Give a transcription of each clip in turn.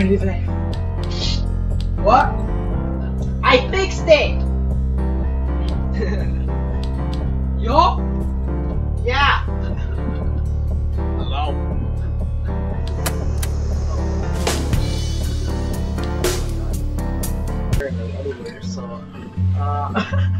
anything. What? I fixed it! Yo? Yeah! Hello. Currently anywhere, so uh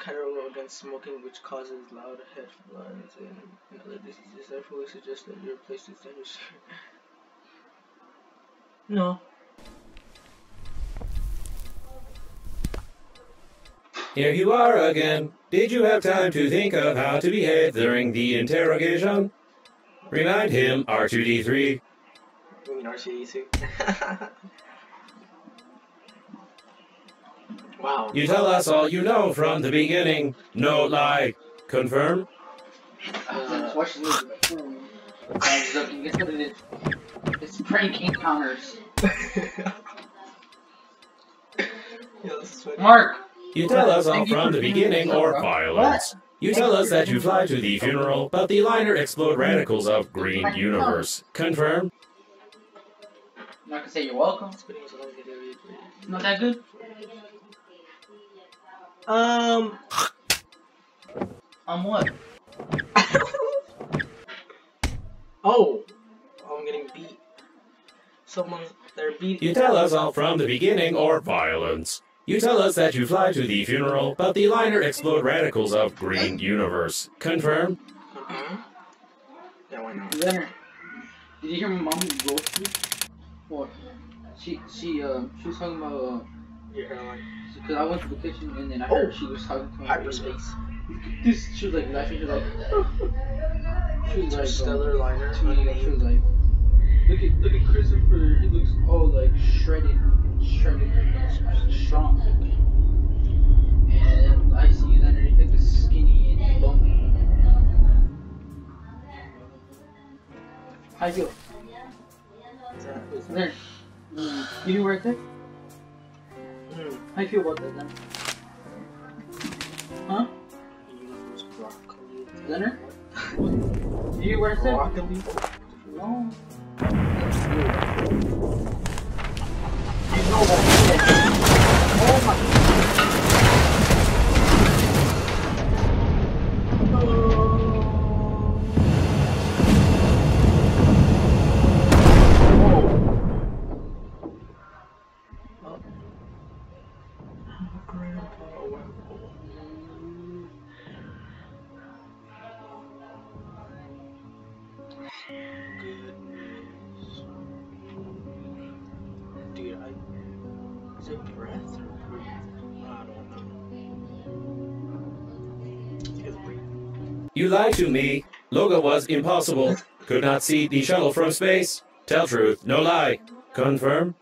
Is against smoking which causes loud head floods and, and other diseases. I fully suggest that you replace these damaged. no. Here you are again. Did you have time to think of how to behave during the interrogation? Remind him, R2D3. You mean RCD2? wow. You tell us all you know from the beginning. No lie. Confirm? I just watched the movie. Guys, look, guess what it is? It's prank encounters. yeah, this is funny. Mark! You tell us all from the beginning or bro. violence. You tell us that you fly to the funeral, but the liner explode radicals of green universe. Confirm? I'm not gonna say you're welcome. Not that good? Um. I'm what? Oh. Oh, I'm getting beat. Someone, they're beating. You tell us all from the beginning or violence. You tell us that you fly to the funeral, but the liner explode radicals of green universe. Confirm? Uh-huh. Yeah, why not? Leonard, did you hear my mom roast me? What? She, she, uh, she was talking about, uh, Because I went to the kitchen and then I heard she was talking to me. Hyperspace. This, she was like laughing, she was like, she was like, Interstellar um, liner. to me, she was like, look at, look at Christopher, he looks all like shredded, shredded, strong. And I see you, Leonard, you look skinny and bumpy. How you feel? Leonard, mm, you do right there? How you feel about that, Leonard? Huh? You know, there's broccoli. Leonard? You do there? Broccoli? Oh my. You lied to me. Logo was impossible. Could not see the shuttle from space. Tell truth, no lie. Confirm?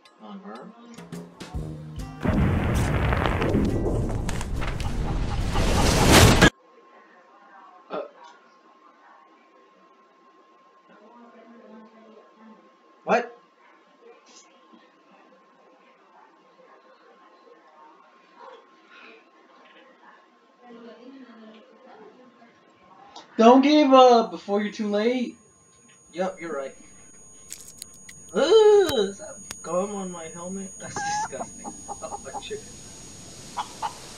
Don't give up before you're too late. Yup, you're right. Ugh, is that gum on my helmet? That's disgusting. Oh, my chicken.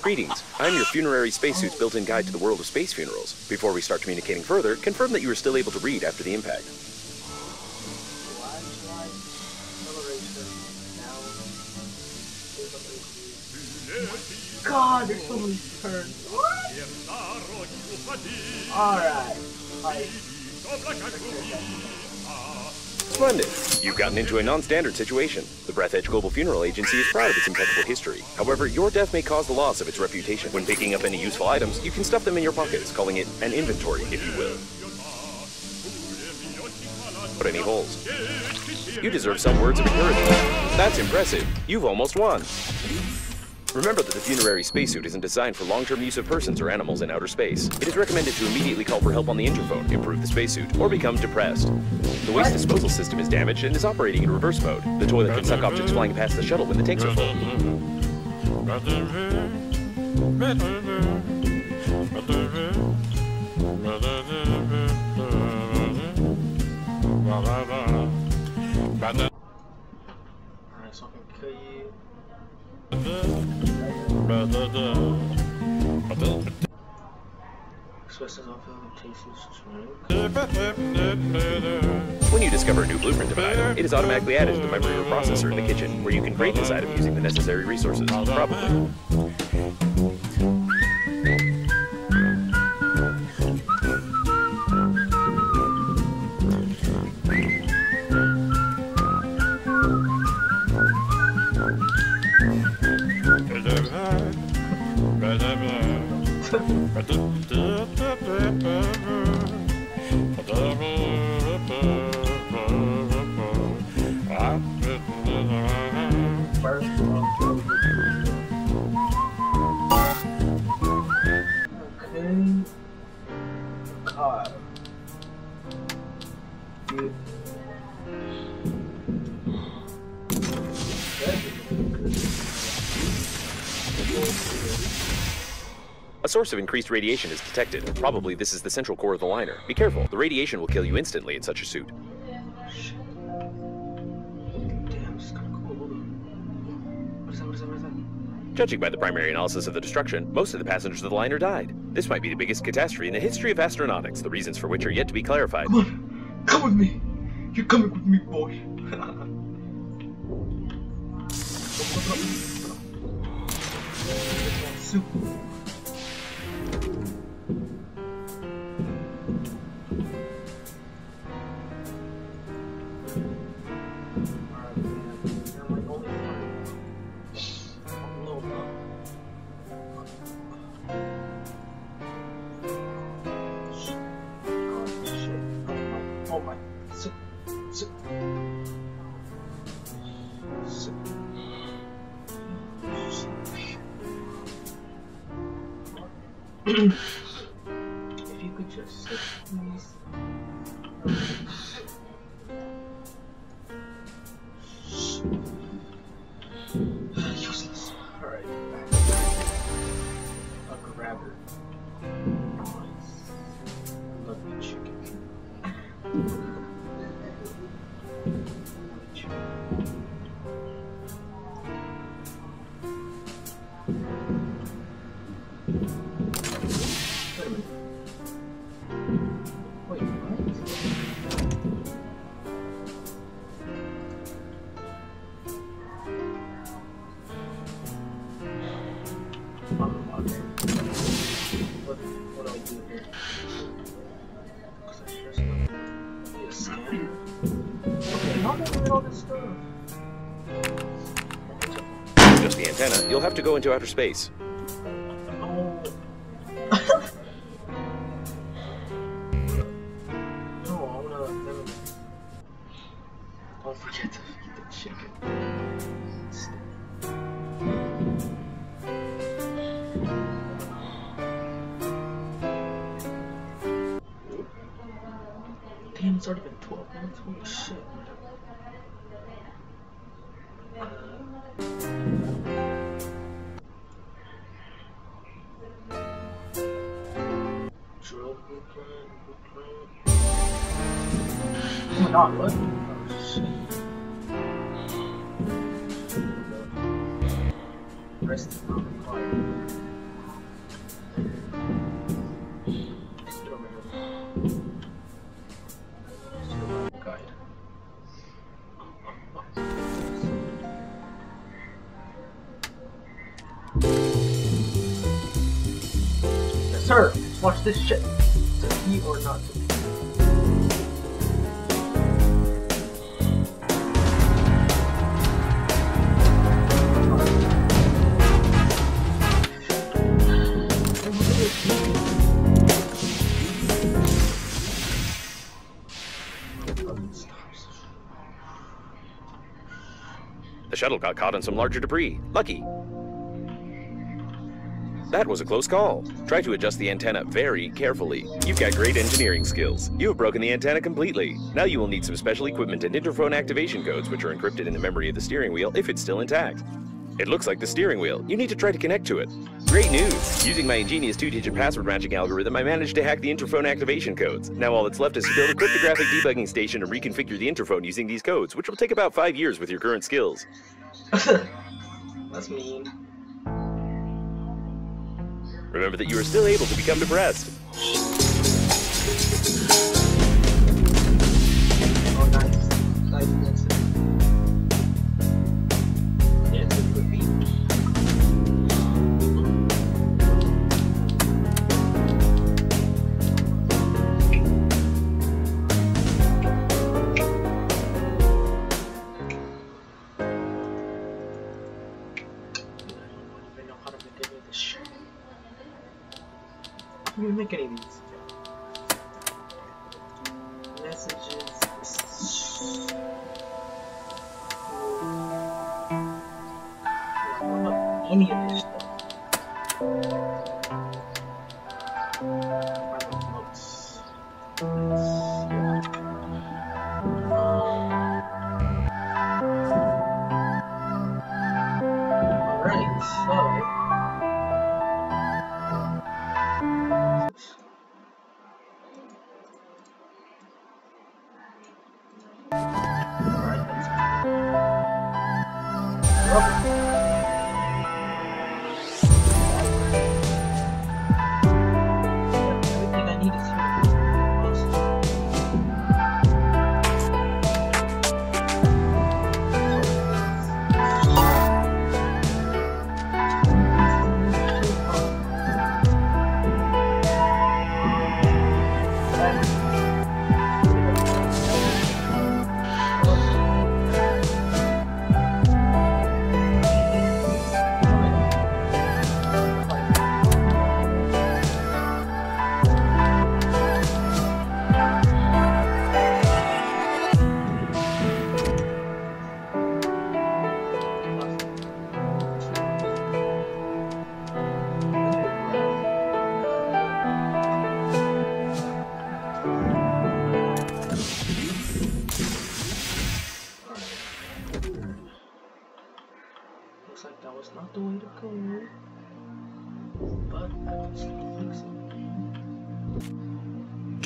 Greetings. I'm your funerary spacesuit's built-in guide to the world of space funerals. Before we start communicating further, confirm that you are still able to read after the impact. Flashlight, acceleration, down, stability. God, there's so many turns. Alright. Splendid. You've gotten into a non-standard situation. The BreathEdge Global Funeral Agency is proud of its impeccable history. However, your death may cause the loss of its reputation. When picking up any useful items, you can stuff them in your pockets, calling it an inventory, if you will. Put any holes. You deserve some words of encouragement. That's impressive. You've almost won. Remember that the funerary spacesuit isn't designed for long-term use of persons or animals in outer space. It is recommended to immediately call for help on the interphone, improve the spacesuit, or become depressed. The waste disposal system is damaged and is operating in reverse mode. The toilet can suck objects flying past the shuttle when the tanks are full. Alright, so I can kill you. When you discover a new blueprint of an item, it is automatically added to the memory or processor in the kitchen, where you can create this item using the necessary resources. Probably. First Okay. God. Dude. A source of increased radiation is detected. Probably this is the central core of the liner. Be careful, the radiation will kill you instantly in such a suit. Judging by the primary analysis of the destruction, most of the passengers of the liner died. This might be the biggest catastrophe in the history of astronautics, the reasons for which are yet to be clarified. Come on, come with me. You're coming with me, boy. Soup. if you could just sit, please. Just the antenna, you'll have to go into outer space. Holy shit. Drill. Oh my god, what? Oh shit. Rest is not The shuttle got caught in some larger debris. Lucky, that was a close call. Try to adjust the antenna very carefully. You've got great engineering skills. You have broken the antenna completely. Now you will need some special equipment and interphone activation codes, which are encrypted in the memory of the steering wheel if it's still intact. It looks like the steering wheel. You need to try to connect to it. Great news! Using my ingenious two-digit password matching algorithm, I managed to hack the interphone activation codes. Now all that's left is to build a cryptographic debugging station and reconfigure the interphone using these codes, which will take about five years with your current skills. That's mean. Remember that you are still able to become depressed. Can you make any of these? Messages. Any of Okay.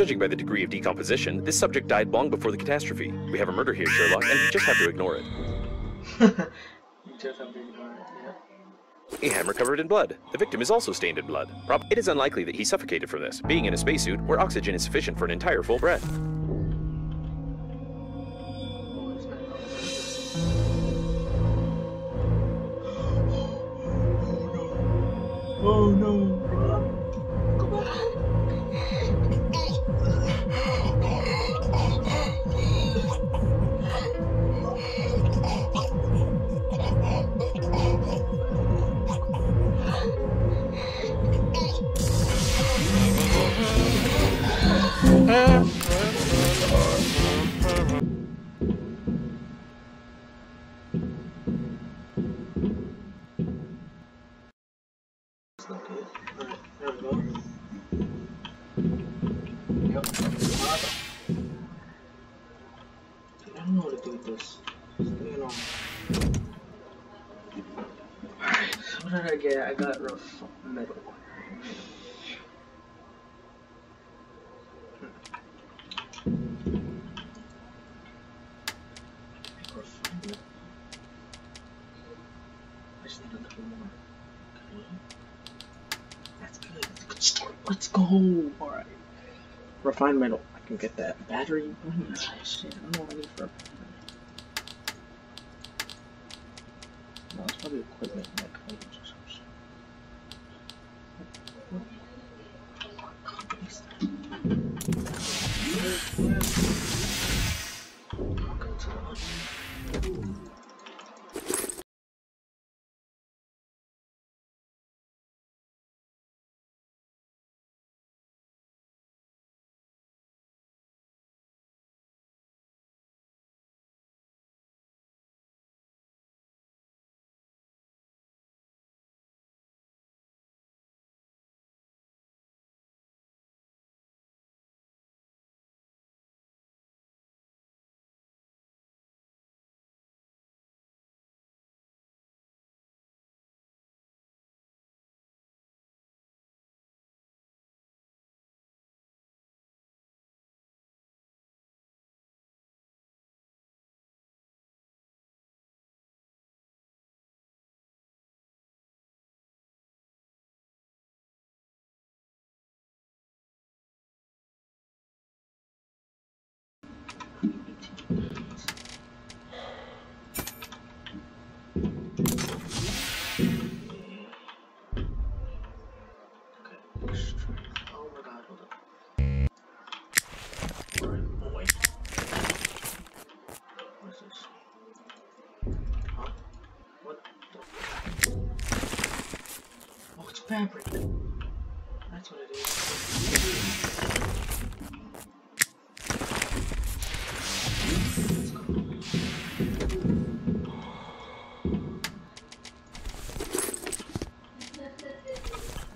Judging by the degree of decomposition, this subject died long before the catastrophe. We have a murder here, Sherlock, and you just have to ignore it. you just have to ignore it, yeah. A hammer covered in blood. The victim is also stained in blood. It is unlikely that he suffocated from this, being in a spacesuit where oxygen is sufficient for an entire full breath. I don't know what to do this. Going on? Alright, so what did I get? I got rough metal. Rough metal. I just need a little more. Okay. That's good. That's a good start. Let's go. Alright. Refined metal. I can get that. Battery. Oh, shit, I don't need for No, it's probably equipment like fabric. That's what it is. Let's go.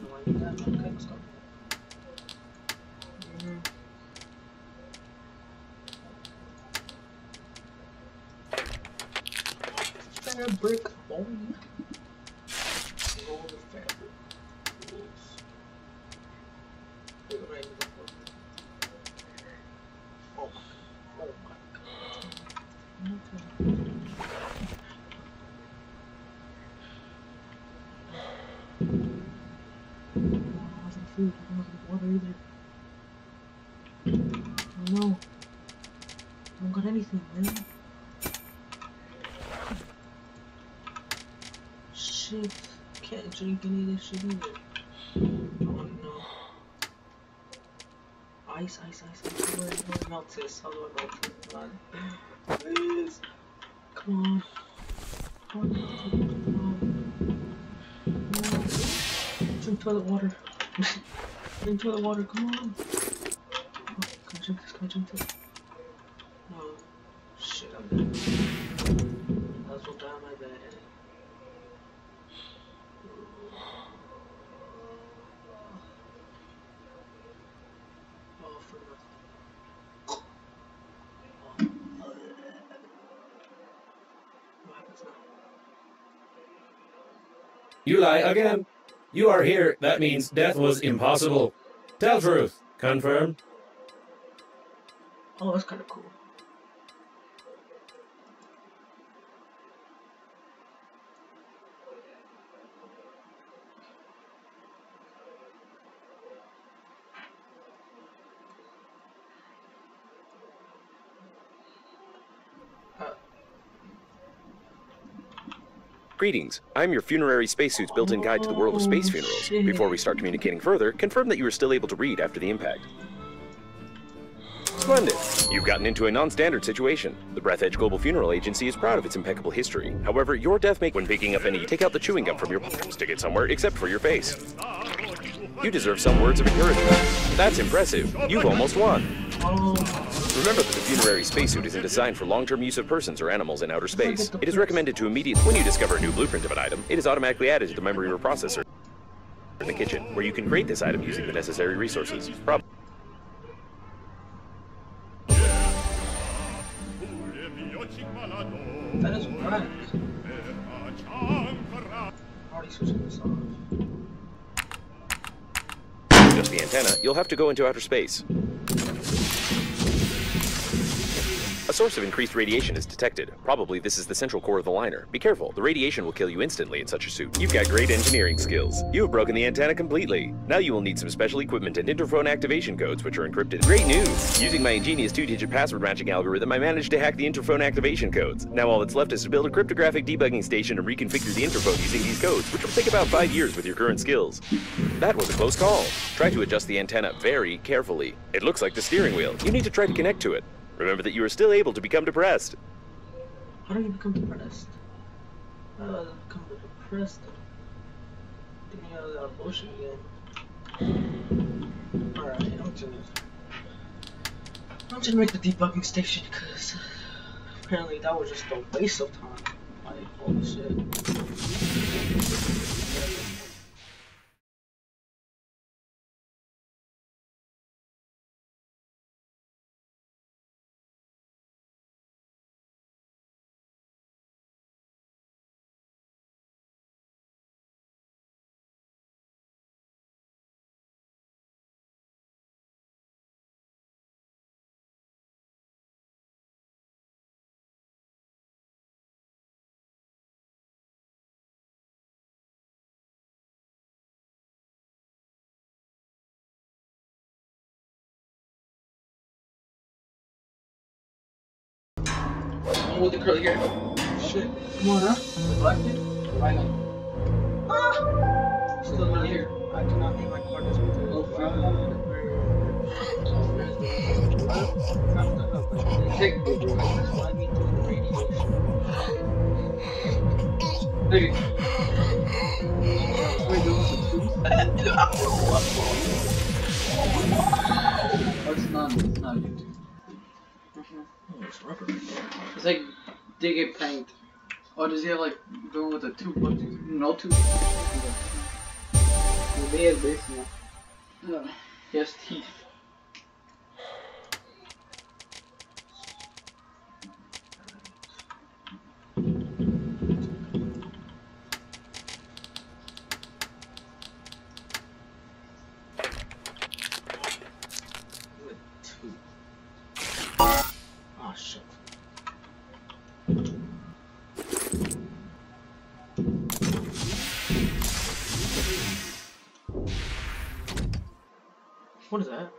No, I need that. Okay, let's go. Mm. Fabric, boy. Roll the fabric. Rules. Put it right in the book. Oh my, oh my god. Okay. Oh, I don't have food. I don't have water either. Oh no. I don't got anything, man. Shit. Can't drink any of this shit either. Oh no. Ice, ice, ice, ice. Where, where melt this? How do I melt? Come on. Please. Come on. Come on. Come on. Drink toilet water. Drink toilet water. Come on. Oh, I drink this? I drink this? No. Shit, I'm dead. That's what down my bed. Oh? You lie again. You are here. That means death was impossible. Tell truth. Confirm. Oh, that's kind of cool. Greetings. I'm your funerary spacesuit's built-in guide to the world of space funerals. Before we start communicating further, confirm that you are still able to read after the impact. Splendid. You've gotten into a non-standard situation. The BreathEdge Global Funeral Agency is proud of its impeccable history. However, your death may when picking up any, take out the chewing gum from your pocket, stick it somewhere except for your face. You deserve some words of encouragement. That's impressive. You've almost won. Remember funerary spacesuit isn't designed for long-term use of persons or animals in outer space. It is recommended to immediately, when you discover a new blueprint of an item, it is automatically added to the memory reprocessor in the kitchen, where you can create this item using the necessary resources. Prob- that is right. Already switching this off. just the antenna, you'll have to go into outer space. Source of increased radiation is detected. Probably this is the central core of the liner. Be careful, the radiation will kill you instantly in such a suit. You've got great engineering skills. You have broken the antenna completely. Now you will need some special equipment and interphone activation codes, which are encrypted. Great news! Using my ingenious two-digit password matching algorithm, I managed to hack the interphone activation codes. Now all that's left is to build a cryptographic debugging station and reconfigure the interphone using these codes, which will take about five years with your current skills. That was a close call. Try to adjust the antenna very carefully. It looks like the steering wheel. You need to try to connect to it. Remember that you are still able to become depressed. How do you become depressed? How do I become depressed? Get me of that bullshit again. Alright, I'm gonna. I'm gonna make the debugging station because apparently that was just a waste of time. Like, holy shit. One with the curly hair. Shit. Come on, huh? The black kid? Why not? Ah! Still not here. I do not need my partners with the oh, Take I mean through the radiation. Nigga. Wait, there was a tooth? Oh, not. It's not YouTube. It's rubber. It's like they get pranked. Or does he have like going with a two what no two? Maybe it's this now. No. He has teeth. What is that?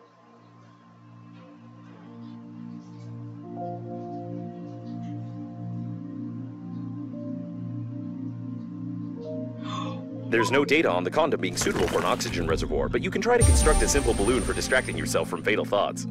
There's no data on the condom being suitable for an oxygen reservoir, but you can try to construct a simple balloon for distracting yourself from fatal thoughts.